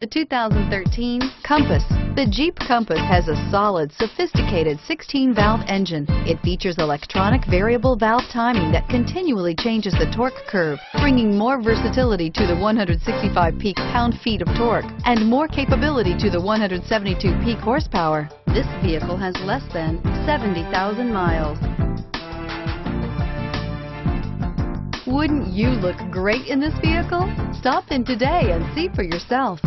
The 2013 Compass. The Jeep Compass has a solid, sophisticated 16-valve engine. It features electronic variable valve timing that continually changes the torque curve, bringing more versatility to the 165 peak pound-feet of torque and more capability to the 172 peak horsepower. This vehicle has less than 70,000 miles. Wouldn't you look great in this vehicle? Stop in today and see for yourself.